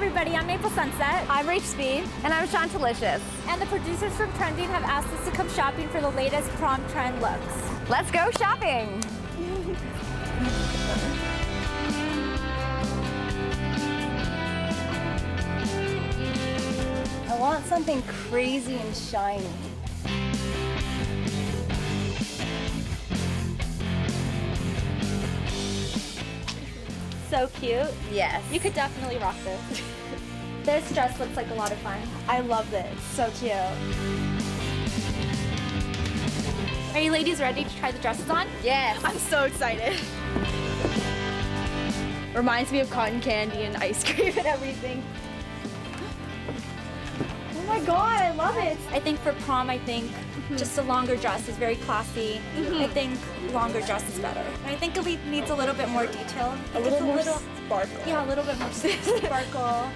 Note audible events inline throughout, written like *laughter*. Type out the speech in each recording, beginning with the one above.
everybody, I'm Maple Sunset. I'm Rach Speed. And I'm Sean Chantalicious. And the producers from Trending have asked us to come shopping for the latest prom trend looks. Let's go shopping. I want something crazy and shiny. So cute. Yes. You could definitely rock this. *laughs* this dress looks like a lot of fun. I love this. So cute. Are you ladies ready to try the dresses on? Yes. I'm so excited. Reminds me of cotton candy and ice cream *laughs* and everything. Oh my god, I love it. I think for prom, I think mm-hmm. just a longer dress is very classy. Mm-hmm. I think longer dress is better. I think it needs a little bit more detail. A little more sparkle. Yeah, a little bit more *laughs* sparkle.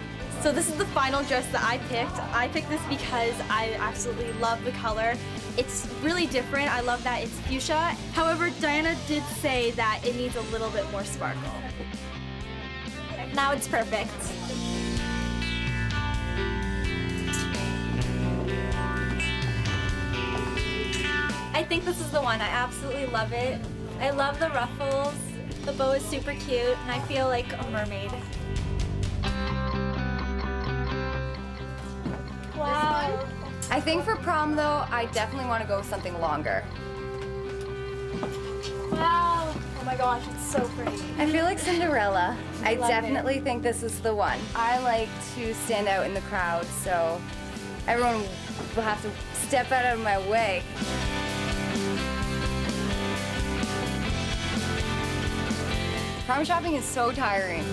So this is the final dress that I picked. I picked this because I absolutely love the color. It's really different. I love that it's fuchsia. However, Diana did say that it needs a little bit more sparkle. Now it's perfect. I think this is the one. I absolutely love it. I love the ruffles. The bow is super cute, and I feel like a mermaid. Wow. I think for prom though, I definitely want to go with something longer. Wow. Oh my gosh, it's so pretty. I feel like Cinderella. I love definitely think this is the one. I like to stand out in the crowd, so everyone will have to step out of my way. Prom shopping is so tiring.